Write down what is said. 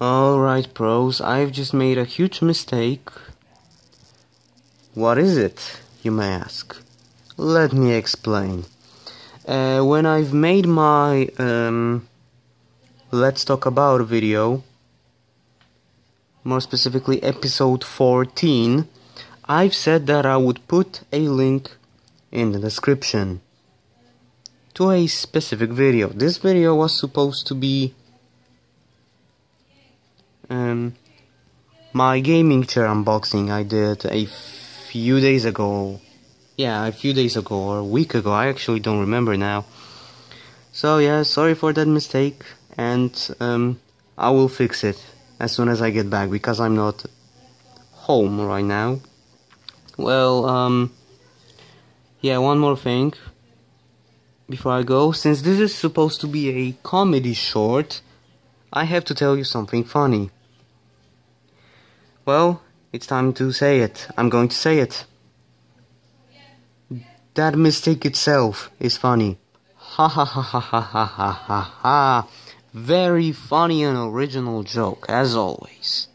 Alright, pros, I've just made a huge mistake. What is it, you may ask? Let me explain. Uh, when I've made my um, Let's Talk About video, more specifically episode 14, I've said that I would put a link in the description to a specific video. This video was supposed to be um, my gaming chair unboxing I did a few days ago. Yeah, a few days ago or a week ago. I actually don't remember now. So yeah, sorry for that mistake, and um, I will fix it as soon as I get back because I'm not home right now. Well, um, yeah, one more thing before I go. Since this is supposed to be a comedy short, I have to tell you something funny. Well, it's time to say it. I'm going to say it. That mistake itself is funny. Ha ha ha ha ha ha ha ha. Very funny and original joke, as always.